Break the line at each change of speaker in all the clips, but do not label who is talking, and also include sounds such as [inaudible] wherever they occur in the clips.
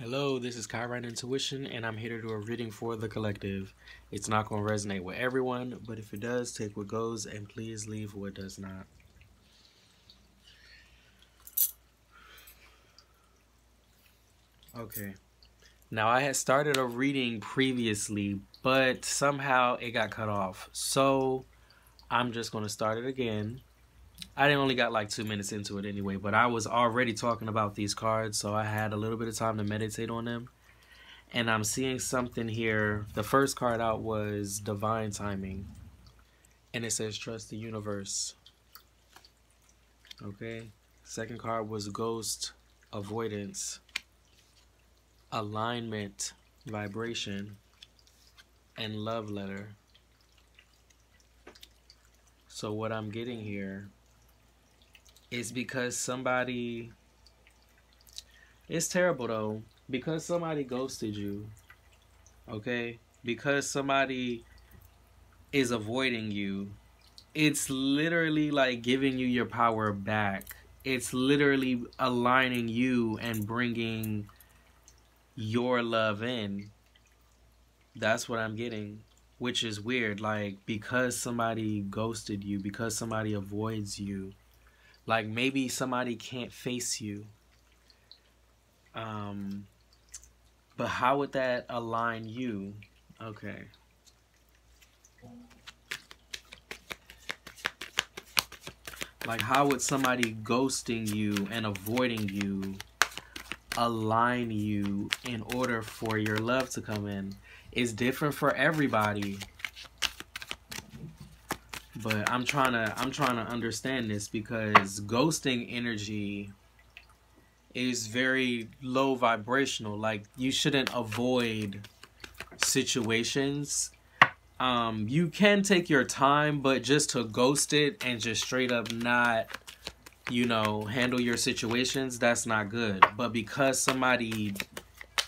Hello, this is Chiron Intuition, and I'm here to do a reading for the collective. It's not going to resonate with everyone, but if it does, take what goes and please leave what does not. Okay. Now, I had started a reading previously, but somehow it got cut off. So, I'm just going to start it again. I didn't only got like two minutes into it anyway, but I was already talking about these cards, so I had a little bit of time to meditate on them. And I'm seeing something here. The first card out was Divine Timing, and it says Trust the Universe. Okay. Second card was Ghost Avoidance, Alignment, Vibration, and Love Letter. So, what I'm getting here is because somebody it's terrible though because somebody ghosted you okay? Because somebody is avoiding you it's literally like giving you your power back. It's literally aligning you and bringing your love in. That's what i'm getting which is weird like because somebody ghosted you because somebody avoids you like maybe somebody can't face you. Um, but how would that align you? Okay. Like, how would somebody ghosting you and avoiding you align you in order for your love to come in? It's different for everybody but I'm trying to I'm trying to understand this because ghosting energy is very low vibrational. Like you shouldn't avoid situations. Um, you can take your time, but just to ghost it and just straight up not, you know, handle your situations, that's not good. But because somebody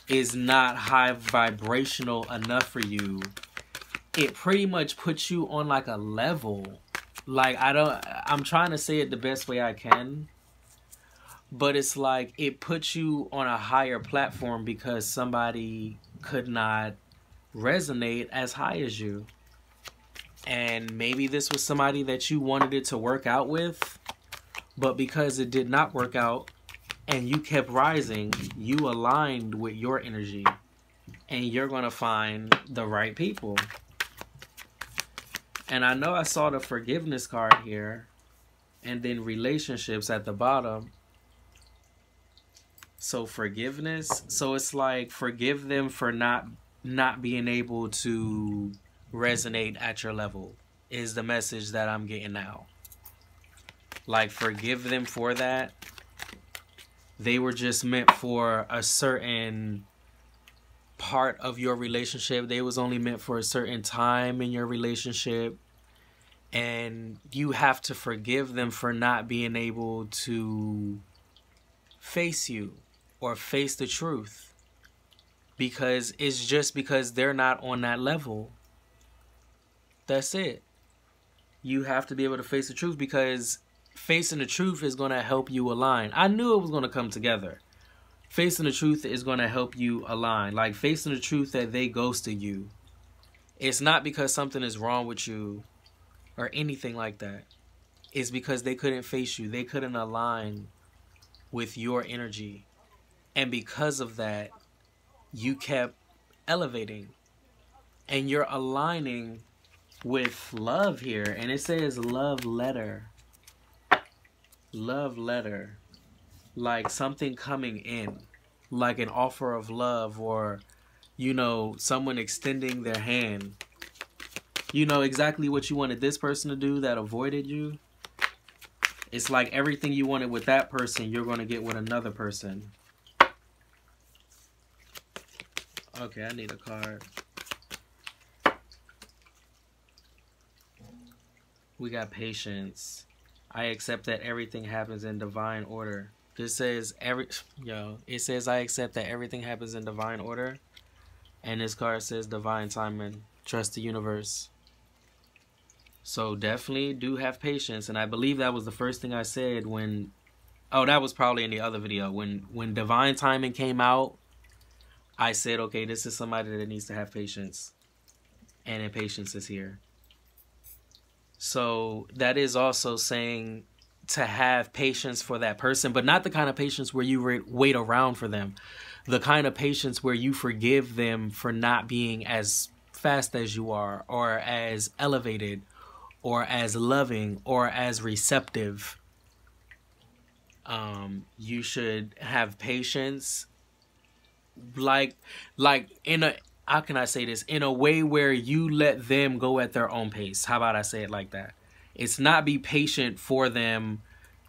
is not high vibrational enough for you, it pretty much puts you on like a level. Like I don't I'm trying to say it the best way I can. But it's like it puts you on a higher platform because somebody could not resonate as high as you. And maybe this was somebody that you wanted it to work out with, but because it did not work out and you kept rising, you aligned with your energy and you're going to find the right people. And I know I saw the forgiveness card here and then relationships at the bottom. So forgiveness, so it's like forgive them for not not being able to resonate at your level is the message that I'm getting now. Like forgive them for that. They were just meant for a certain part of your relationship. They was only meant for a certain time in your relationship. And you have to forgive them for not being able to face you or face the truth. Because it's just because they're not on that level. That's it. You have to be able to face the truth because facing the truth is going to help you align. I knew it was going to come together facing the truth is going to help you align. Like facing the truth that they ghosted you. It's not because something is wrong with you or anything like that. It's because they couldn't face you. They couldn't align with your energy. And because of that, you kept elevating. And you're aligning with love here. And it says love letter. Love letter like something coming in, like an offer of love or, you know, someone extending their hand. You know exactly what you wanted this person to do that avoided you. It's like everything you wanted with that person, you're going to get with another person. Okay, I need a card. We got patience. I accept that everything happens in divine order. This says every yo. It says I accept that everything happens in divine order, and this card says divine timing. Trust the universe. So definitely do have patience, and I believe that was the first thing I said when. Oh, that was probably in the other video when when divine timing came out. I said, okay, this is somebody that needs to have patience. And impatience is here. So that is also saying to have patience for that person, but not the kind of patience where you wait around for them. The kind of patience where you forgive them for not being as fast as you are, or as elevated, or as loving, or as receptive. Um, you should have patience like like in a how can I say this in a way where you let them go at their own pace. How about I say it like that? It's not be patient for them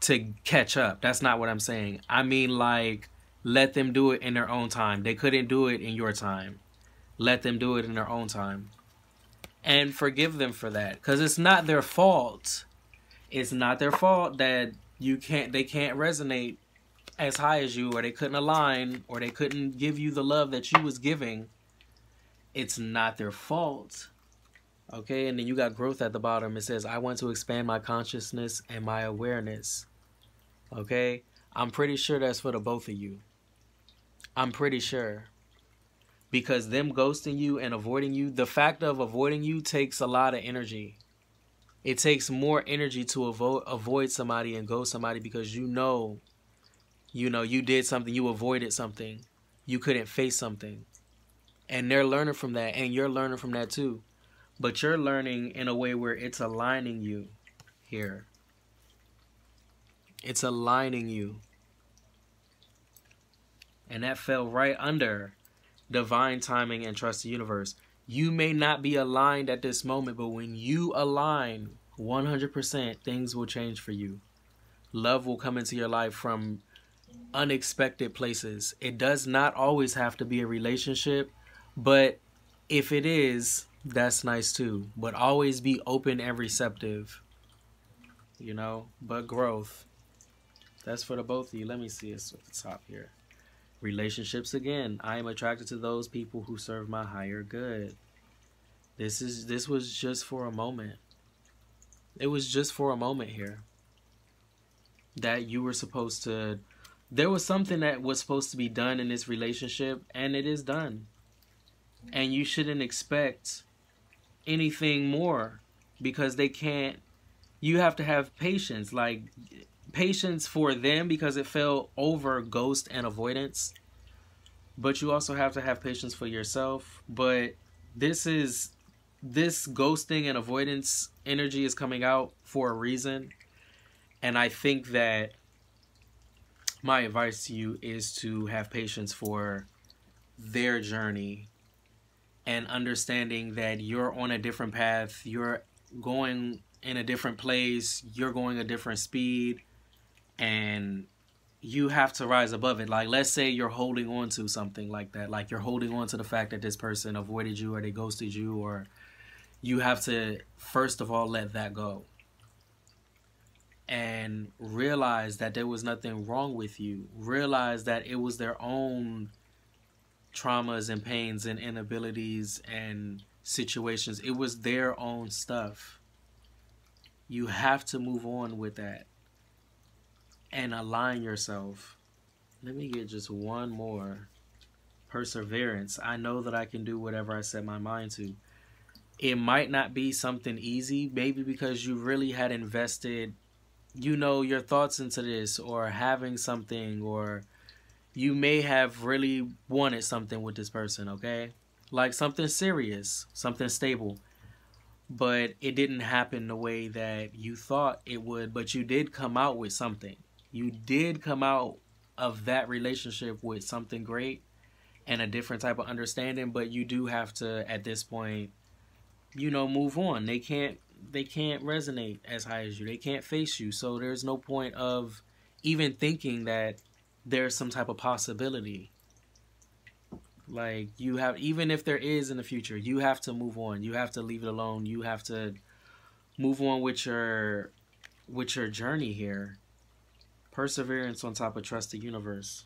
to catch up. That's not what I'm saying. I mean like let them do it in their own time. They couldn't do it in your time. Let them do it in their own time. And forgive them for that cuz it's not their fault. It's not their fault that you can't they can't resonate as high as you or they couldn't align or they couldn't give you the love that you was giving it's not their fault okay and then you got growth at the bottom. It says i want to expand my consciousness and my awareness. Okay i'm pretty sure that's for the both of you. I'm pretty sure. Because them ghosting you and avoiding you the fact of avoiding you takes a lot of energy. It takes more energy to avoid avoid somebody and go somebody because you know you know you did something you avoided something. You couldn't face something. And they're learning from that and you're learning from that too but you're learning in a way where it's aligning you here. It's aligning you. And that fell right under divine timing and trust the universe. You may not be aligned at this moment but when you align 100% things will change for you. Love will come into your life from unexpected places. It does not always have to be a relationship, but if it is, that's nice too. But always be open and receptive. You know, but growth. That's for the both of you. Let me see this at the top here. Relationships again. I am attracted to those people who serve my higher good. This is this was just for a moment. It was just for a moment here. That you were supposed to there was something that was supposed to be done in this relationship and it is done and you shouldn't expect anything more because they can't you have to have patience like patience for them because it fell over ghost and avoidance. But you also have to have patience for yourself. But this is this ghosting and avoidance energy is coming out for a reason. And i think that my advice to you is to have patience for their journey and understanding that you're on a different path, you're going in a different place, you're going a different speed, and you have to rise above it. Like, let's say you're holding on to something like that, like you're holding on to the fact that this person avoided you or they ghosted you, or you have to, first of all, let that go and realize that there was nothing wrong with you. Realize that it was their own traumas and pains and inabilities and situations. It was their own stuff. You have to move on with that and align yourself. Let me get just one more. Perseverance. I know that I can do whatever I set my mind to. It might not be something easy, maybe because you really had invested you know your thoughts into this or having something or you may have really wanted something with this person, okay? Like something serious, something stable. But it didn't happen the way that you thought it would, but you did come out with something. You did come out of that relationship with something great and a different type of understanding, but you do have to at this point you know move on. They can't they can't resonate as high as you. They can't face you. So there's no point of even thinking that there's some type of possibility. Like you have even if there is in the future, you have to move on. You have to leave it alone. You have to move on with your with your journey here. Perseverance on top of trust the universe.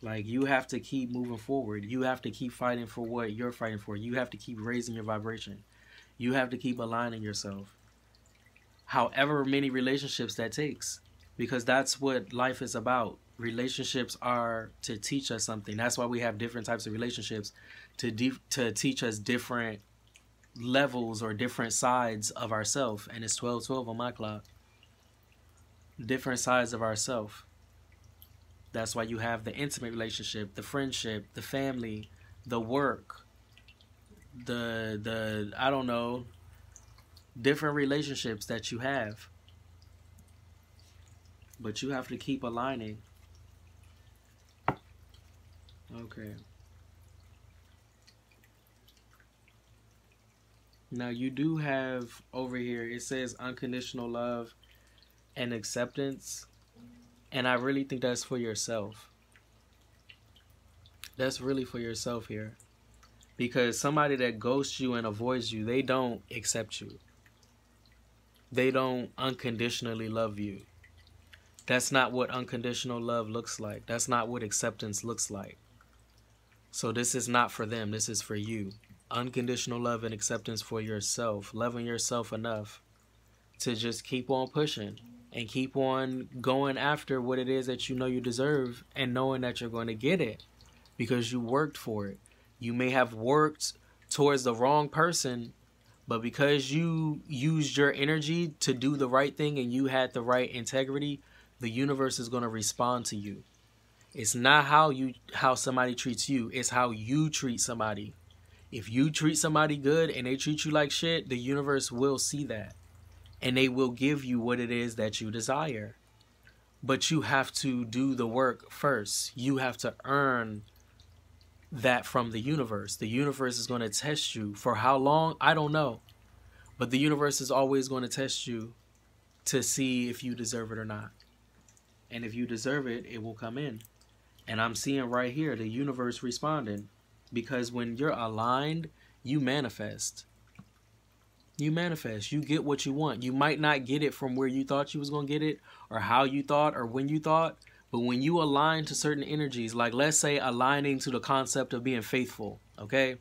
Like you have to keep moving forward. You have to keep fighting for what you're fighting for. You have to keep raising your vibration. You have to keep aligning yourself. However many relationships that takes. Because that's what life is about. relationships are to teach us something. That's why we have different types of relationships to de- to teach us different levels or different sides of ourself. And it's twelve twelve on my clock. Different sides of ourself. That's why you have the intimate relationship, the friendship, the family, the work, the the I don't know, different relationships that you have. But you have to keep aligning. Okay. Now you do have over here it says unconditional love and acceptance and I really think that's for yourself. That's really for yourself here. Because somebody that ghosts you and avoids you, they don't accept you. They don't unconditionally love you. That's not what unconditional love looks like. That's not what acceptance looks like. So this is not for them. This is for you. Unconditional love and acceptance for yourself. Loving yourself enough to just keep on pushing and keep on going after what it is that you know you deserve and knowing that you're going to get it because you worked for it. You may have worked towards the wrong person, but because you used your energy to do the right thing and you had the right integrity, the universe is going to respond to you. It's not how you how somebody treats you, it's how you treat somebody. If you treat somebody good and they treat you like shit, the universe will see that and they will give you what it is that you desire. But you have to do the work first. You have to earn that from the universe. The universe is going to test you for how long? I don't know. But the universe is always going to test you to see if you deserve it or not. And if you deserve it, it will come in. And I'm seeing right here the universe responding because when you're aligned, you manifest. You manifest. You get what you want. You might not get it from where you thought you was going to get it or how you thought or when you thought but when you align to certain energies like let's say aligning to the concept of being faithful okay?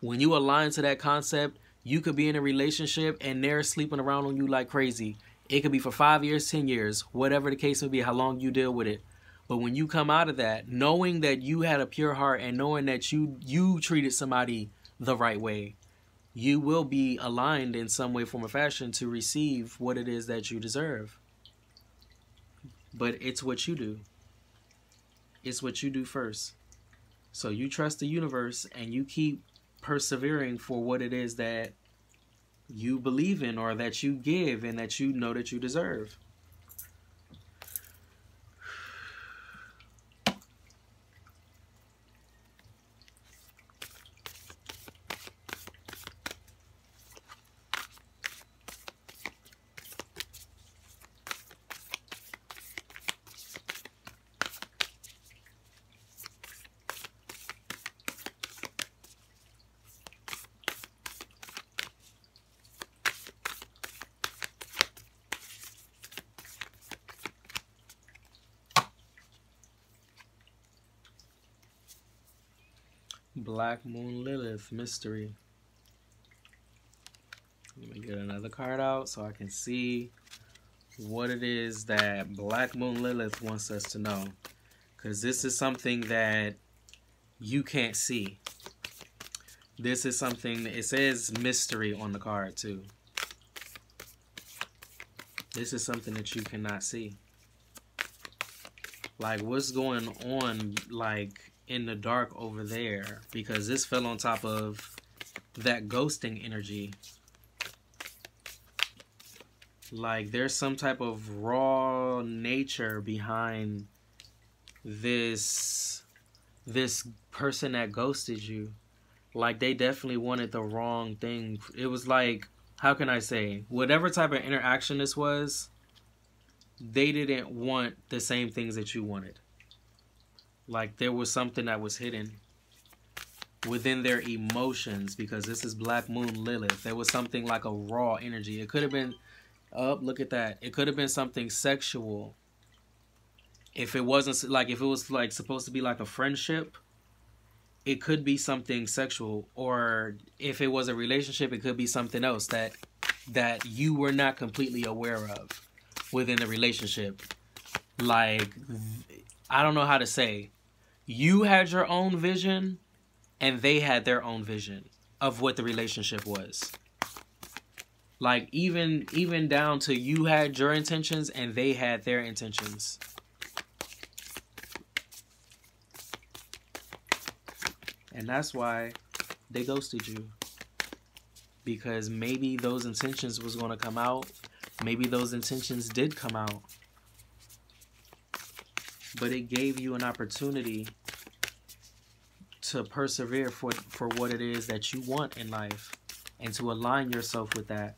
When you align to that concept you could be in a relationship and they're sleeping around on you like crazy it could be for five years ten years whatever the case may be how long you deal with it but when you come out of that knowing that you had a pure heart and knowing that you you treated somebody the right way you will be aligned in some way, form, or fashion to receive what it is that you deserve. But it's what you do. It's what you do first. So you trust the universe and you keep persevering for what it is that you believe in or that you give and that you know that you deserve. Black Moon Lilith Mystery. Let me get another card out so I can see what it is that Black Moon Lilith wants us to know. Because this is something that you can't see. This is something, it says mystery on the card too. This is something that you cannot see. Like what's going on, like in the dark over there because this fell on top of that ghosting energy. Like there's some type of raw nature behind this this person that ghosted you. Like they definitely wanted the wrong thing. It was like how can I say whatever type of interaction this was, they didn't want the same things that you wanted. Like there was something that was hidden within their emotions because this is Black Moon Lilith. There was something like a raw energy. It could have been up, oh, look at that. It could have been something sexual. If it wasn't like if it was like supposed to be like a friendship, it could be something sexual or if it was a relationship, it could be something else that that you were not completely aware of within the relationship. Like I don't know how to say. You had your own vision and they had their own vision of what the relationship was. Like even even down to you had your intentions and they had their intentions. And that's why they ghosted you. Because maybe those intentions was going to come out. Maybe those intentions did come out. But it gave you an opportunity to persevere for for what it is that you want in life and to align yourself with that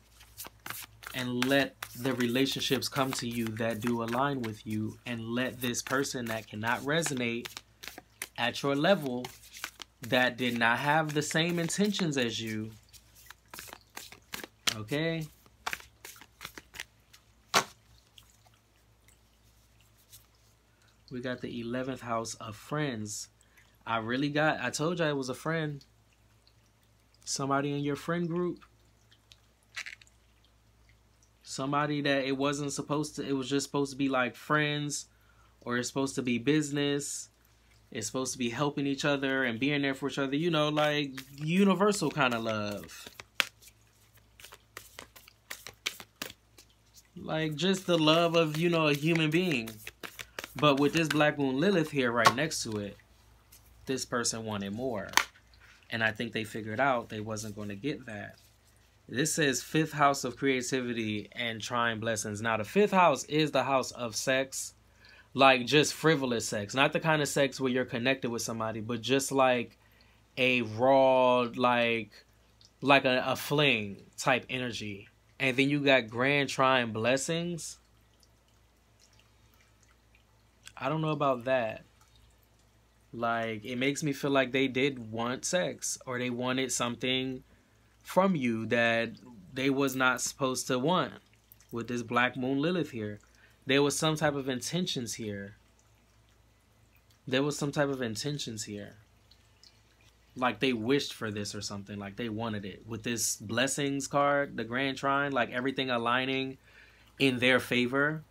and let the relationships come to you that do align with you and let this person that cannot resonate at your level that did not have the same intentions as you. Okay? We got the 11th house of friends. I really got, I told you I was a friend. Somebody in your friend group. Somebody that it wasn't supposed to, it was just supposed to be like friends or it's supposed to be business it's supposed to be helping each other and being there for each other. You know, like universal kind of love. Like just the love of, you know, a human being. But with this Black Moon Lilith here right next to it, this person wanted more. And I think they figured out they wasn't going to get that. This says fifth house of creativity and trine blessings. Now, the fifth house is the house of sex, like just frivolous sex, not the kind of sex where you're connected with somebody, but just like a raw, like like a, a fling type energy. And then you got grand trine blessings. I don't know about that. Like it makes me feel like they did want sex or they wanted something from you that they was not supposed to want with this black moon Lilith here there was some type of intentions here. There was some type of intentions here. Like they wished for this or something. Like they wanted it. With this blessings card, the Grand Trine, like everything aligning in their favor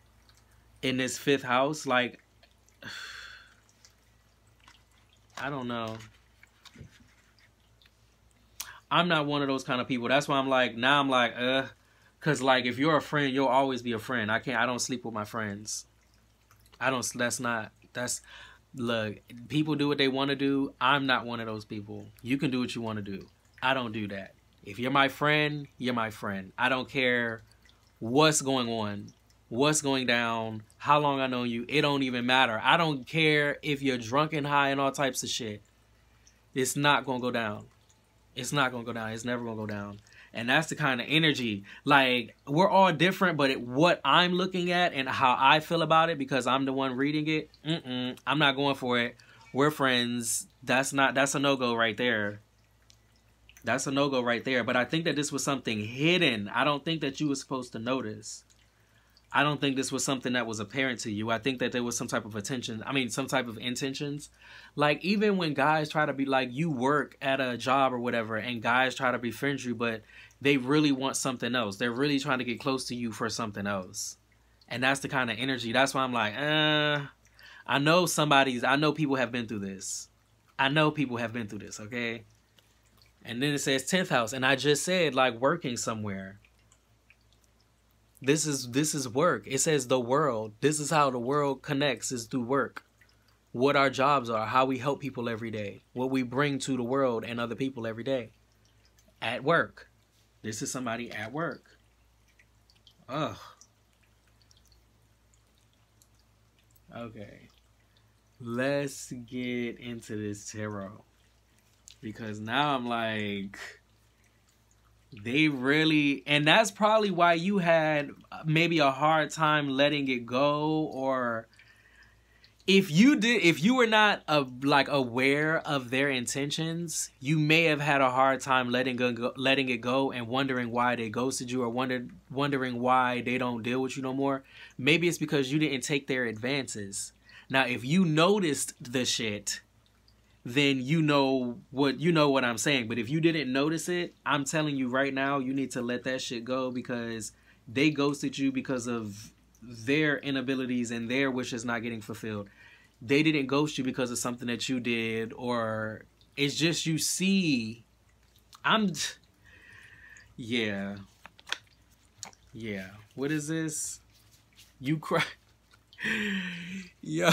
in this fifth house. Like, [sighs] I don't know. I'm not one of those kind of people. That's why I'm like, now I'm like, uh, Cause like if you're a friend, you'll always be a friend. I can't. I don't sleep with my friends. I don't. That's not. That's look. People do what they want to do. I'm not one of those people. You can do what you want to do. I don't do that. If you're my friend, you're my friend. I don't care what's going on, what's going down, how long I know you. It don't even matter. I don't care if you're drunk and high and all types of shit. It's not gonna go down. It's not gonna go down. It's never gonna go down and that's the kind of energy like we're all different but it, what i'm looking at and how i feel about it because i'm the one reading it mm-mm, i'm not going for it we're friends that's not that's a no-go right there that's a no-go right there but i think that this was something hidden i don't think that you were supposed to notice I don't think this was something that was apparent to you. I think that there was some type of attention. I mean, some type of intentions. Like even when guys try to be like, you work at a job or whatever, and guys try to befriend you, but they really want something else. They're really trying to get close to you for something else, and that's the kind of energy. That's why I'm like, uh, I know somebody's. I know people have been through this. I know people have been through this. Okay. And then it says 10th house, and I just said like working somewhere this is this is work. It says the world. This is how the world connects is through work. What our jobs are, how we help people every day, what we bring to the world and other people every day. At work. This is somebody at work. Ugh. Okay. Let's get into this tarot. Because now I'm like they really, and that's probably why you had maybe a hard time letting it go, or if you did, if you were not uh, like aware of their intentions, you may have had a hard time letting go, letting it go, and wondering why they ghosted you, or wondered wondering why they don't deal with you no more. Maybe it's because you didn't take their advances. Now, if you noticed the shit then you know what you know what I'm saying. But if you didn't notice it, I'm telling you right now, you need to let that shit go because they ghosted you because of their inabilities and their wishes not getting fulfilled. they didn't ghost you because of something that you did or it's just you see I'm yeah. Yeah. What is this? You cry. [laughs] Yo.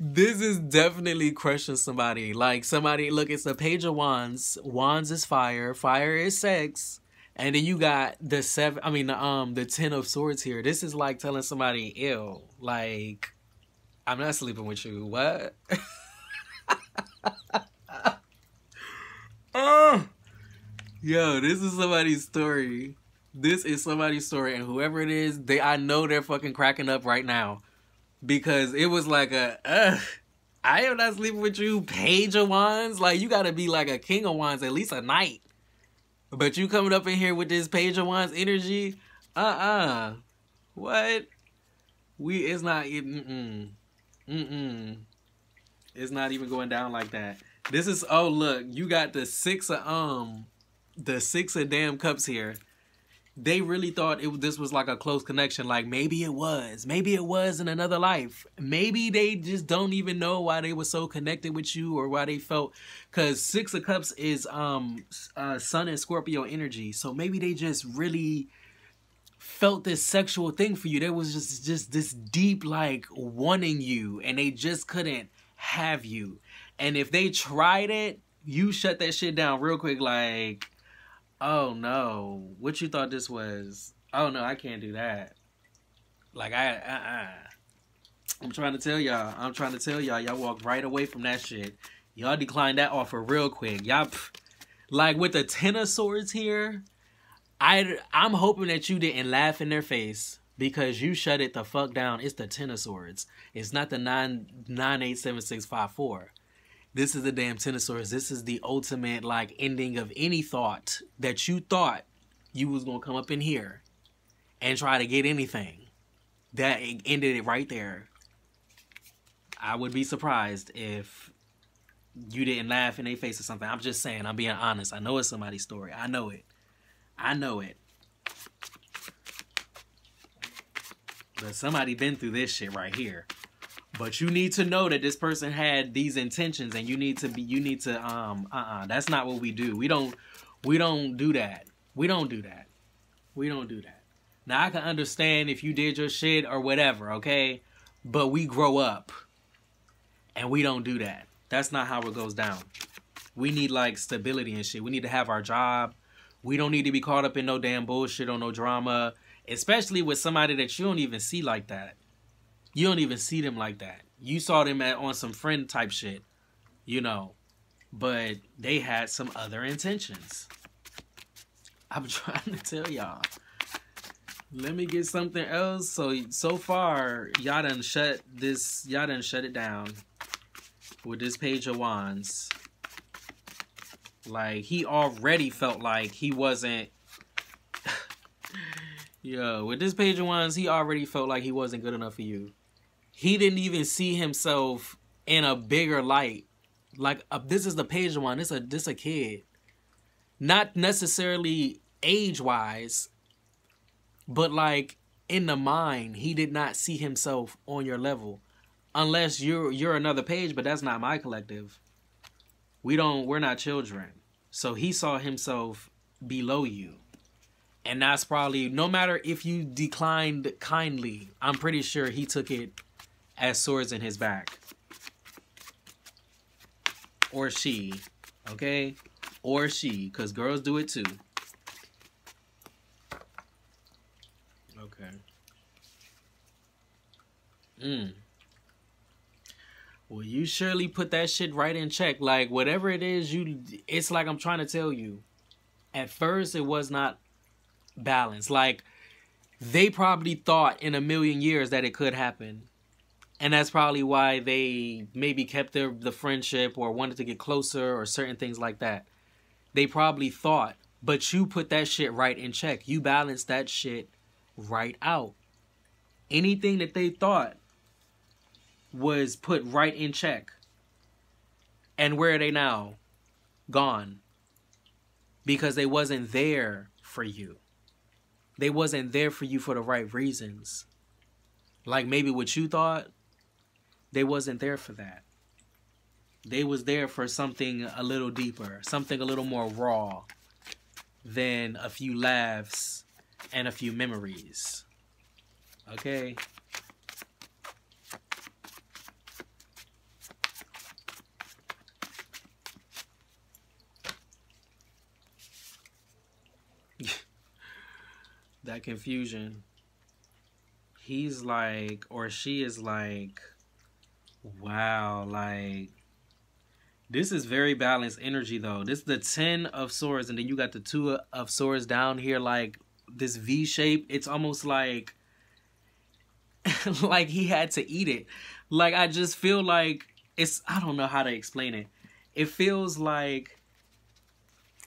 This is definitely crushing somebody. Like somebody, look, it's a page of wands. Wands is fire. Fire is sex. And then you got the seven. I mean, the um, the ten of swords here. This is like telling somebody, "Ill, like, I'm not sleeping with you." What? oh, [laughs] yo, this is somebody's story. This is somebody's story, and whoever it is, they I know they're fucking cracking up right now because it was like a. Uh, I am not sleeping with you, page of wands. Like you got to be like a king of wands, at least a knight. But you coming up in here with this page of wands energy? Uh-uh. What? We it's not mm-mm. Mm-mm. It's not even going down like that. This is oh look, you got the six of um the six of damn cups here they really thought it this was like a close connection. Like maybe it was. Maybe it was in another life. Maybe they just don't even know why they were so connected with you or why they felt because six of cups is um uh sun and scorpio energy. So maybe they just really felt this sexual thing for you. There was just just this deep like wanting you and they just couldn't have you. And if they tried it you shut that shit down real quick like oh no, what you thought this was? Oh no, I can't do that. Like I, uh-uh. I'm trying to tell y'all. I'm trying to tell y'all. Y'all walked right away from that shit. Y'all declined that offer real quick. Y'all, pff, like with the ten of swords here. I I'm hoping that you didn't laugh in their face because you shut it the fuck down. It's the ten of swords. It's not the nine nine eight seven six five four this is the damn ten of. This is the ultimate like ending of any thought that you thought you was gonna come up in here and try to get anything. That ended it right there. I would be surprised if you didn't laugh in their face or something. I'm just saying, I'm being honest. I know it's somebody's story. I know it. I know it. But somebody been through this shit right here but you need to know that this person had these intentions and you need to be you need to um uh-uh that's not what we do. We don't we don't do that. We don't do that. We don't do that. Now i can understand if you did your shit or whatever okay? But we grow up and we don't do that. That's not how it goes down. We need like stability and shit. We need to have our job. We don't need to be caught up in no damn bullshit or no drama especially with somebody that you don't even see like that you don't even see them like that. You saw them at on some friend type shit, you know, but they had some other intentions. I'm [laughs] trying to tell y'all. Let me get something else. So so far, y'all done shut this. Y'all done shut it down with this page of wands. Like he already felt like he wasn't. [laughs] Yo, with this page of wands, he already felt like he wasn't good enough for you he didn't even see himself in a bigger light. Like uh, this is the page one. This a this a kid, not necessarily age wise, but like in the mind, he did not see himself on your level, unless you're you're another page. But that's not my collective. We don't. We're not children. So he saw himself below you. And that's probably no matter if you declined kindly, I'm pretty sure he took it as swords in his back. Or she, okay? Or she, because girls do it too. Okay. Mm. Well, you surely put that shit right in check. Like, whatever it is, you, it's like I'm trying to tell you. At first, it was not balanced. Like, they probably thought in a million years that it could happen and that's probably why they maybe kept their the friendship or wanted to get closer or certain things like that. They probably thought, but you put that shit right in check. You balance that shit right out. Anything that they thought was put right in check. And where are they now? Gone. Because they wasn't there for you. They wasn't there for you for the right reasons. Like maybe what you thought, they wasn't there for that. They was there for something a little deeper, something a little more raw than a few laughs and a few memories. Okay? [laughs] that confusion. He's like, or she is like, wow, like, this is very balanced energy though. This is the 10 of swords, and then you got the two of swords down here, like this V shape. It's almost like, [laughs] like he had to eat it. Like, I just feel like it's, I don't know how to explain it. It feels like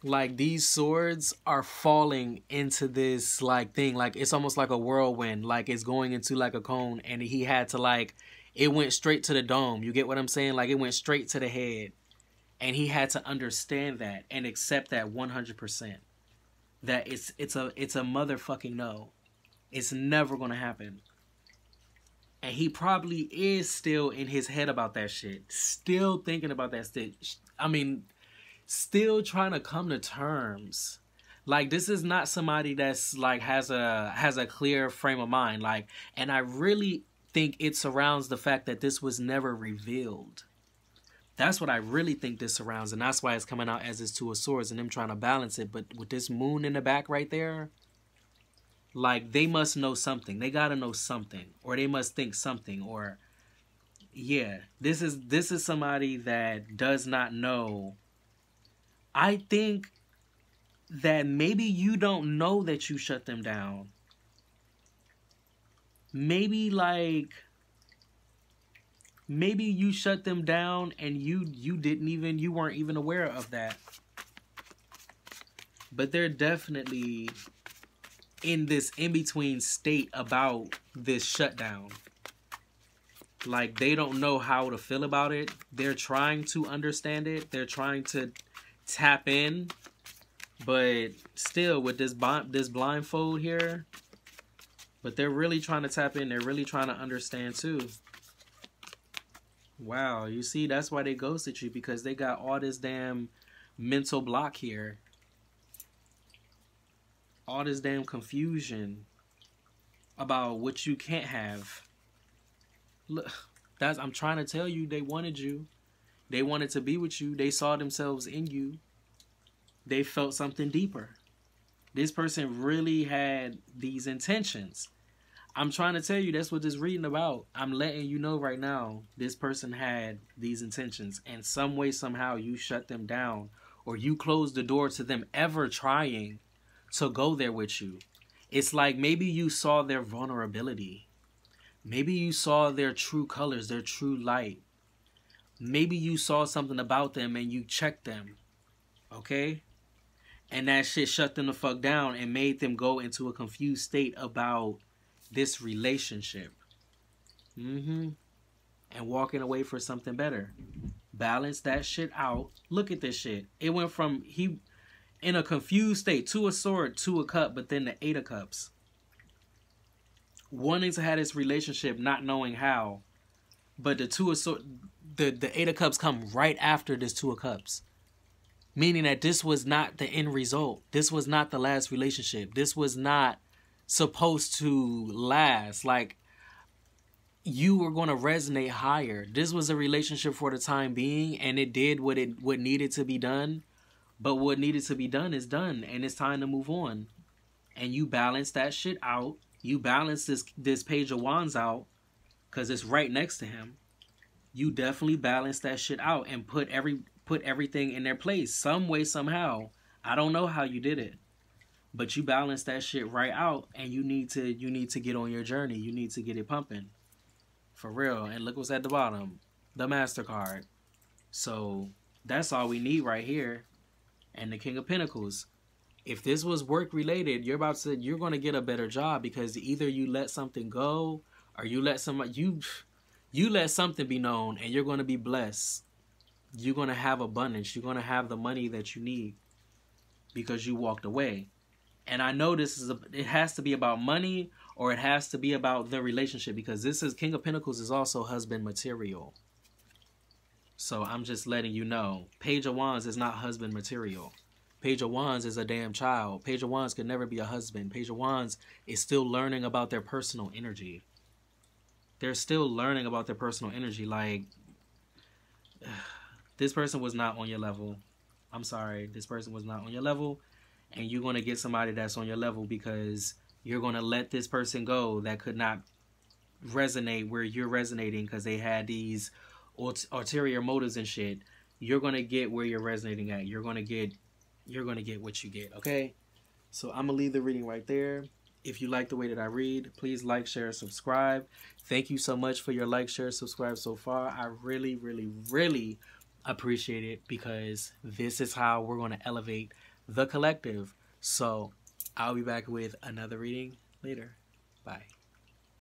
like these swords are falling into this like thing like it's almost like a whirlwind like it's going into like a cone and he had to like it went straight to the dome. You get what i'm saying? Like it went straight to the head. And he had to understand that and accept that 100% that it's it's a it's a motherfucking no. It's never gonna happen. And he probably is still in his head about that shit. Still thinking about that shit. I mean still trying to come to terms. Like this is not somebody that's like has a has a clear frame of mind. Like and i really think it surrounds the fact that this was never revealed. That's what i really think this surrounds and that's why it's coming out as this two of swords and them trying to balance it. But with this moon in the back right there like they must know something. They gotta know something or they must think something or yeah this is this is somebody that does not know. I think that maybe you don't know that you shut them down. Maybe like maybe you shut them down and you you didn't even you weren't even aware of that. But they're definitely in this in-between state about this shutdown. Like they don't know how to feel about it. They're trying to understand it. They're trying to tap in, but still with this this blindfold here, but they're really trying to tap in. They're really trying to understand too. Wow, you see, that's why they ghosted you because they got all this damn mental block here. All this damn confusion about what you can't have. Look, that's I'm trying to tell you they wanted you. They wanted to be with you. They saw themselves in you. They felt something deeper. This person really had these intentions. I'm trying to tell you that's what this reading about. I'm letting you know right now this person had these intentions and some way somehow you shut them down or you closed the door to them ever trying to go there with you. It's like maybe you saw their vulnerability. Maybe you saw their true colors, their true light maybe you saw something about them and you checked them, okay? And that shit shut them the fuck down and made them go into a confused state about this relationship. Mm-hmm. And walking away for something better. Balance that shit out. Look at this shit. It went from he in a confused state to a sword to a cup, but then the eight of cups. Wanting to have this relationship, not knowing how, but the two of sword the the eight of cups come right after this two of cups meaning that this was not the end result. This was not the last relationship. This was not supposed to last. Like you were going to resonate higher. This was a relationship for the time being and it did what it what needed to be done. But what needed to be done is done and it's time to move on. And you balance that shit out. You balance this this page of wands out because it's right next to him. You definitely balance that shit out and put every put everything in their place some way somehow. I don't know how you did it but you balance that shit right out and you need to you need to get on your journey. You need to get it pumping. For real. And look what's at the bottom. The mastercard. So that's all we need right here. And the king of pentacles. If this was work related you're about to you're going to get a better job because either you let something go or you let somebody you you let something be known and you're going to be blessed. You're going to have abundance. You're going to have the money that you need because you walked away. And I know this is a, it has to be about money or it has to be about the relationship because this is King of Pentacles is also husband material. So I'm just letting you know. Page of Wands is not husband material. Page of Wands is a damn child. Page of Wands could never be a husband. Page of Wands is still learning about their personal energy. They're still learning about their personal energy. Like, this person was not on your level. I'm sorry. This person was not on your level. And you're going to get somebody that's on your level because you're going to let this person go that could not resonate where you're resonating because they had these ulterior motives and shit. You're going to get where you're resonating at. You're going to get you're going to get what you get, okay? So I'm going to leave the reading right there. If you like the way that I read, please like, share, subscribe. Thank you so much for your like, share, subscribe so far. I really, really, really appreciate it because this is how we're going to elevate the collective. So I'll be back with another reading later. Bye.